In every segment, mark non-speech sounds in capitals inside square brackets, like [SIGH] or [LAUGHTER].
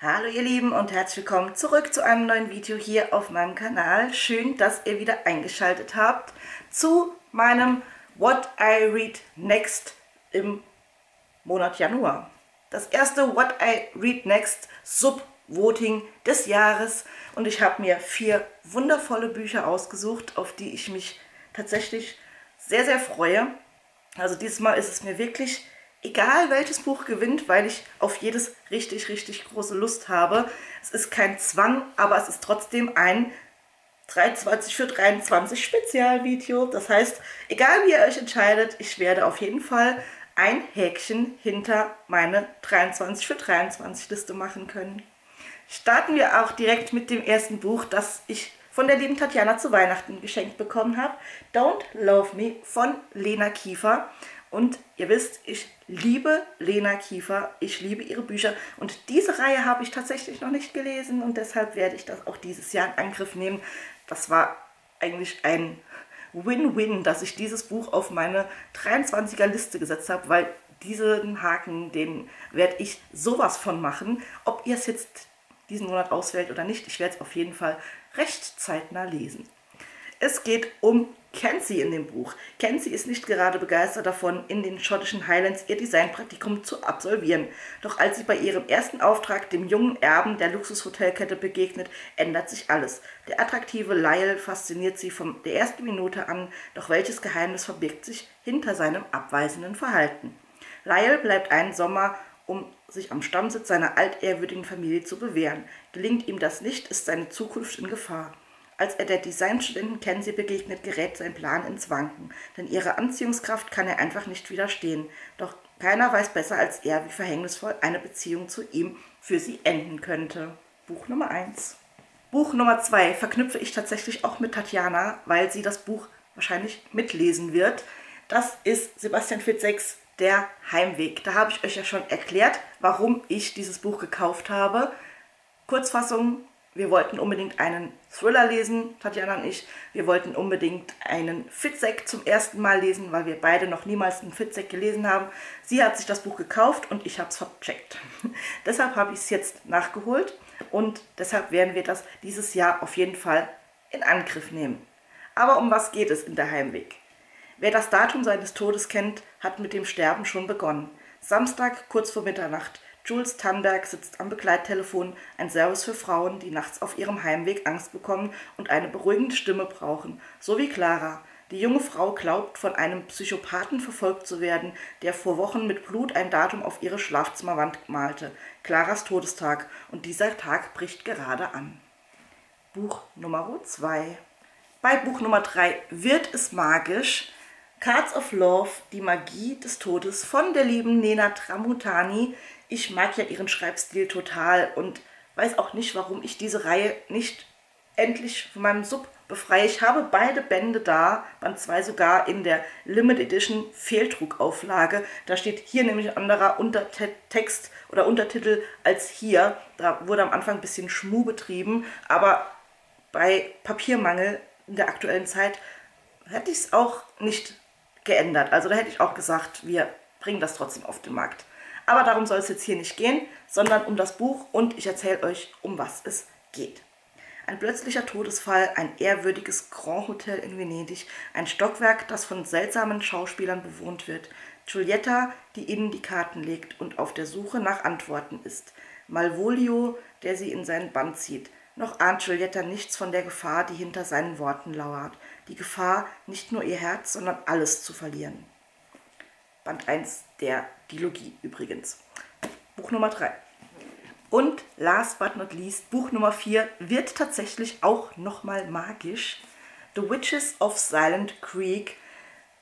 Hallo ihr Lieben und herzlich willkommen zurück zu einem neuen Video hier auf meinem Kanal. Schön, dass ihr wieder eingeschaltet habt zu meinem What I Read Next im Monat Januar. Das erste What I Read Next Subvoting des Jahres und ich habe mir vier wundervolle Bücher ausgesucht, auf die ich mich tatsächlich sehr, sehr freue. Also dieses Mal ist es mir wirklich egal welches Buch gewinnt, weil ich auf jedes richtig, richtig große Lust habe. Es ist kein Zwang, aber es ist trotzdem ein 23 für 23 Spezialvideo. Das heißt, egal wie ihr euch entscheidet, ich werde auf jeden Fall ein Häkchen hinter meine 23 für 23 Liste machen können. Starten wir auch direkt mit dem ersten Buch, das ich von der lieben Tatjana zu Weihnachten geschenkt bekommen habe. Don't Love Me von Lena Kiefer. Und ihr wisst, ich liebe Lena Kiefer, ich liebe ihre Bücher und diese Reihe habe ich tatsächlich noch nicht gelesen und deshalb werde ich das auch dieses Jahr in Angriff nehmen. Das war eigentlich ein Win-Win, dass ich dieses Buch auf meine 23er Liste gesetzt habe, weil diesen Haken, den werde ich sowas von machen. Ob ihr es jetzt diesen Monat auswählt oder nicht, ich werde es auf jeden Fall recht zeitnah lesen. Es geht um Kenzie in dem Buch. Kenzie ist nicht gerade begeistert davon, in den schottischen Highlands ihr Designpraktikum zu absolvieren. Doch als sie bei ihrem ersten Auftrag dem jungen Erben der Luxushotelkette begegnet, ändert sich alles. Der attraktive Lyle fasziniert sie von der ersten Minute an, doch welches Geheimnis verbirgt sich hinter seinem abweisenden Verhalten? Lyle bleibt einen Sommer, um sich am Stammsitz seiner altehrwürdigen Familie zu bewähren. Gelingt ihm das nicht, ist seine Zukunft in Gefahr. Als er der Designstudentin Kenzie begegnet, gerät sein Plan ins Wanken, denn ihrer Anziehungskraft kann er einfach nicht widerstehen. Doch keiner weiß besser als er, wie verhängnisvoll eine Beziehung zu ihm für sie enden könnte. Buch Nummer 1. Buch Nummer 2 verknüpfe ich tatsächlich auch mit Tatjana, weil sie das Buch wahrscheinlich mitlesen wird. Das ist Sebastian Fitzeks Der Heimweg. Da habe ich euch ja schon erklärt, warum ich dieses Buch gekauft habe. Kurzfassung, wir wollten unbedingt einen Thriller lesen, Tatjana und ich. Wir wollten unbedingt einen Fitzek zum ersten Mal lesen, weil wir beide noch niemals einen Fitzek gelesen haben. Sie hat sich das Buch gekauft und ich habe es vercheckt. [LAUGHS] deshalb habe ich es jetzt nachgeholt und deshalb werden wir das dieses Jahr auf jeden Fall in Angriff nehmen. Aber um was geht es in der Heimweg? Wer das Datum seines Todes kennt, hat mit dem Sterben schon begonnen. Samstag kurz vor Mitternacht Jules Tannberg sitzt am Begleittelefon, ein Service für Frauen, die nachts auf ihrem Heimweg Angst bekommen und eine beruhigende Stimme brauchen, so wie Clara. Die junge Frau glaubt, von einem Psychopathen verfolgt zu werden, der vor Wochen mit Blut ein Datum auf ihre Schlafzimmerwand malte. Claras Todestag. Und dieser Tag bricht gerade an. Buch Nummer 2. Bei Buch Nummer 3 wird es magisch. Cards of Love, die Magie des Todes von der lieben Nena Tramutani. Ich mag ja ihren Schreibstil total und weiß auch nicht, warum ich diese Reihe nicht endlich von meinem Sub befreie. Ich habe beide Bände da, Band 2 sogar in der Limited Edition Fehldruckauflage. Da steht hier nämlich ein anderer Untertext oder Untertitel als hier. Da wurde am Anfang ein bisschen Schmuh betrieben, aber bei Papiermangel in der aktuellen Zeit hätte ich es auch nicht geändert. Also da hätte ich auch gesagt, wir bringen das trotzdem auf den Markt. Aber darum soll es jetzt hier nicht gehen, sondern um das Buch und ich erzähle euch, um was es geht. Ein plötzlicher Todesfall, ein ehrwürdiges Grand Hotel in Venedig, ein Stockwerk, das von seltsamen Schauspielern bewohnt wird. Giulietta, die ihnen die Karten legt und auf der Suche nach Antworten ist. Malvolio, der sie in seinen Bann zieht. Noch ahnt Giulietta nichts von der Gefahr, die hinter seinen Worten lauert. Die Gefahr, nicht nur ihr Herz, sondern alles zu verlieren. Band 1 der Dilogie übrigens. Buch Nummer 3. Und last but not least, Buch Nummer 4 wird tatsächlich auch nochmal magisch. The Witches of Silent Creek.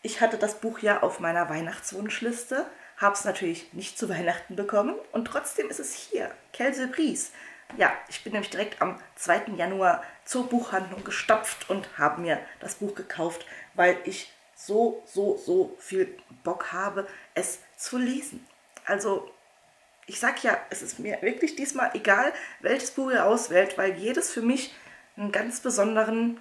Ich hatte das Buch ja auf meiner Weihnachtswunschliste, habe es natürlich nicht zu Weihnachten bekommen und trotzdem ist es hier. Quelle Brise. Ja, ich bin nämlich direkt am 2. Januar zur Buchhandlung gestopft und habe mir das Buch gekauft, weil ich so, so, so viel Bock habe, es zu lesen. Also, ich sag ja, es ist mir wirklich diesmal egal, welches Buch ihr auswählt, weil jedes für mich einen ganz besonderen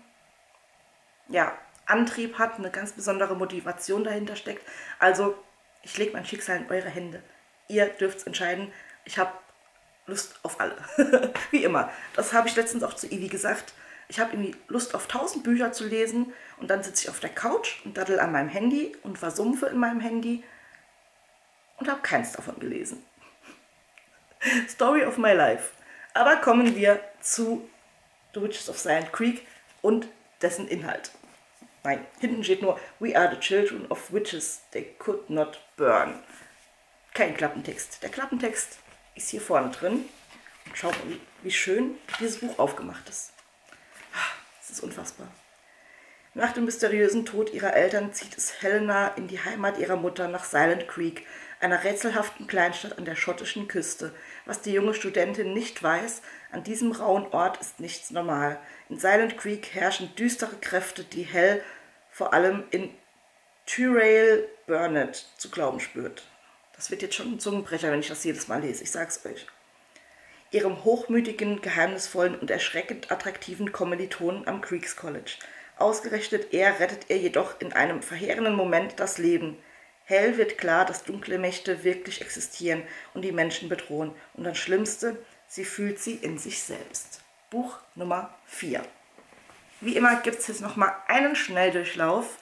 ja, Antrieb hat, eine ganz besondere Motivation dahinter steckt. Also, ich lege mein Schicksal in eure Hände. Ihr dürft es entscheiden. Ich habe Lust auf alle. [LAUGHS] Wie immer. Das habe ich letztens auch zu Ivi gesagt. Ich habe irgendwie Lust auf tausend Bücher zu lesen und dann sitze ich auf der Couch und daddel an meinem Handy und versumpfe in meinem Handy und habe keins davon gelesen. [LAUGHS] Story of my life. Aber kommen wir zu The Witches of Silent Creek und dessen Inhalt. Nein, hinten steht nur We are the children of witches, they could not burn. Kein Klappentext. Der Klappentext ist hier vorne drin. Und schaut mal, wie schön dieses Buch aufgemacht ist. Es ist unfassbar. Nach dem mysteriösen Tod ihrer Eltern zieht es Helena in die Heimat ihrer Mutter nach Silent Creek, einer rätselhaften Kleinstadt an der schottischen Küste. Was die junge Studentin nicht weiß, an diesem rauen Ort ist nichts normal. In Silent Creek herrschen düstere Kräfte, die Hell vor allem in Tyrail Burnett zu glauben spürt. Das wird jetzt schon ein Zungenbrecher, wenn ich das jedes Mal lese, ich sag's euch. Ihrem hochmütigen, geheimnisvollen und erschreckend attraktiven Kommilitonen am Creeks College. Ausgerechnet er rettet ihr jedoch in einem verheerenden Moment das Leben. Hell wird klar, dass dunkle Mächte wirklich existieren und die Menschen bedrohen. Und das Schlimmste, sie fühlt sie in sich selbst. Buch Nummer 4. Wie immer gibt es jetzt nochmal einen Schnelldurchlauf.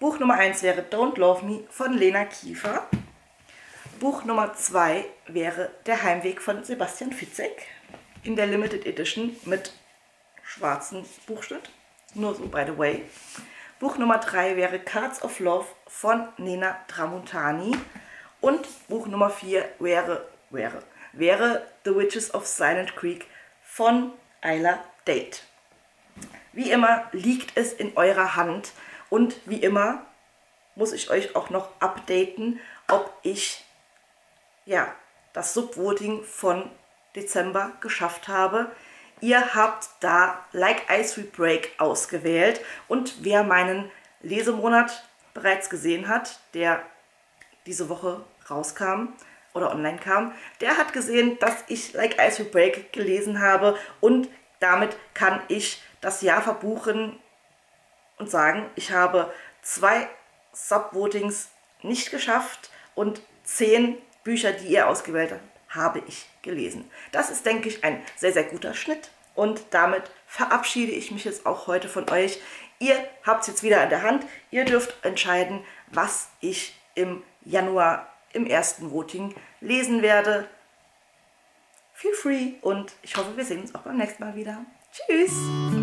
Buch Nummer 1 wäre Don't Love Me von Lena Kiefer. Buch Nummer 2 wäre Der Heimweg von Sebastian Fitzek in der Limited Edition mit schwarzen Buchschnitt. Nur so, by the way. Buch Nummer 3 wäre Cards of Love von Nena Tramontani. Und Buch Nummer 4 wäre, wäre, wäre The Witches of Silent Creek von Isla Date. Wie immer liegt es in eurer Hand und wie immer muss ich euch auch noch updaten, ob ich ja, das Subvoting von Dezember geschafft habe. Ihr habt da Like Ice We Break ausgewählt und wer meinen Lesemonat bereits gesehen hat, der diese Woche rauskam oder online kam, der hat gesehen, dass ich Like Ice We Break gelesen habe und damit kann ich das Jahr verbuchen und sagen, ich habe zwei Subvotings nicht geschafft und zehn Bücher, die ihr ausgewählt habt, habe ich gelesen. Das ist, denke ich, ein sehr, sehr guter Schnitt. Und damit verabschiede ich mich jetzt auch heute von euch. Ihr habt es jetzt wieder in der Hand. Ihr dürft entscheiden, was ich im Januar im ersten Voting lesen werde. Feel free und ich hoffe, wir sehen uns auch beim nächsten Mal wieder. Tschüss!